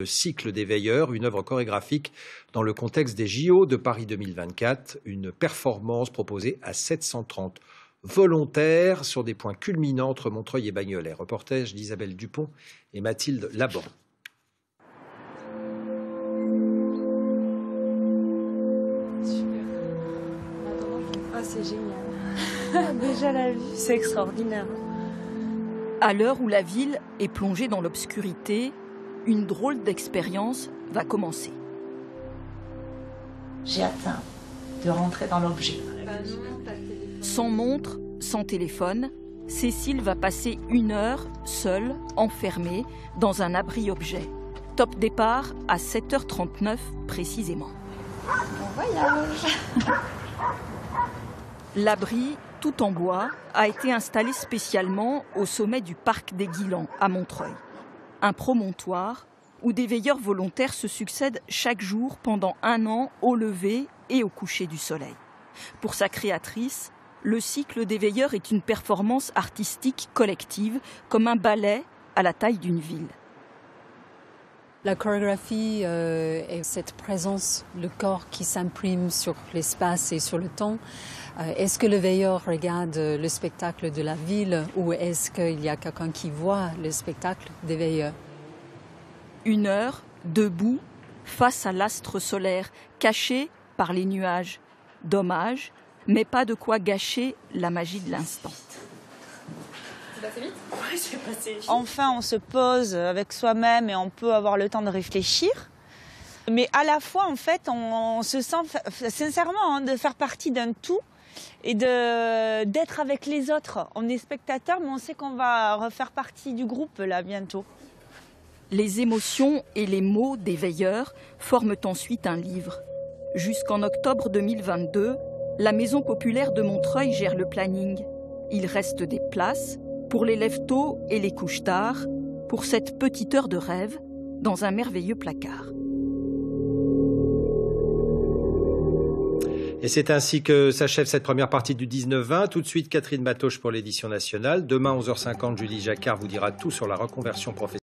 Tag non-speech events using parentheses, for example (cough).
Le cycle des veilleurs, une œuvre chorégraphique dans le contexte des JO de Paris 2024, une performance proposée à 730 volontaires sur des points culminants entre Montreuil et Bagnolet. Reportage d'Isabelle Dupont et Mathilde Laban. Ah, c'est génial. (laughs) Déjà la vue, c'est extraordinaire. À l'heure où la ville est plongée dans l'obscurité, une drôle d'expérience va commencer. J'ai atteint de rentrer dans l'objet. Sans montre, sans téléphone, Cécile va passer une heure seule, enfermée, dans un abri-objet. Top départ à 7h39 précisément. Bon voyage (laughs) L'abri, tout en bois, a été installé spécialement au sommet du parc des Guilans, à Montreuil. Un promontoire où des veilleurs volontaires se succèdent chaque jour pendant un an au lever et au coucher du soleil. Pour sa créatrice, le cycle des veilleurs est une performance artistique collective, comme un ballet à la taille d'une ville. La chorégraphie euh, et cette présence, le corps qui s'imprime sur l'espace et sur le temps, euh, est-ce que le veilleur regarde le spectacle de la ville ou est-ce qu'il y a quelqu'un qui voit le spectacle des veilleurs? Une heure, debout, face à l'astre solaire, caché par les nuages. Dommage, mais pas de quoi gâcher la magie de l'instant. Enfin, on se pose avec soi-même et on peut avoir le temps de réfléchir. Mais à la fois, en fait, on, on se sent sincèrement hein, de faire partie d'un tout et de d'être avec les autres. On est spectateur, mais on sait qu'on va refaire partie du groupe là bientôt. Les émotions et les mots des veilleurs forment ensuite un livre. Jusqu'en octobre 2022, la Maison populaire de Montreuil gère le planning. Il reste des places pour les lève-tôt et les couches tard, pour cette petite heure de rêve dans un merveilleux placard. Et c'est ainsi que s'achève cette première partie du 19-20. Tout de suite, Catherine Matoche pour l'édition nationale. Demain, 11h50, Julie Jacquard vous dira tout sur la reconversion professionnelle.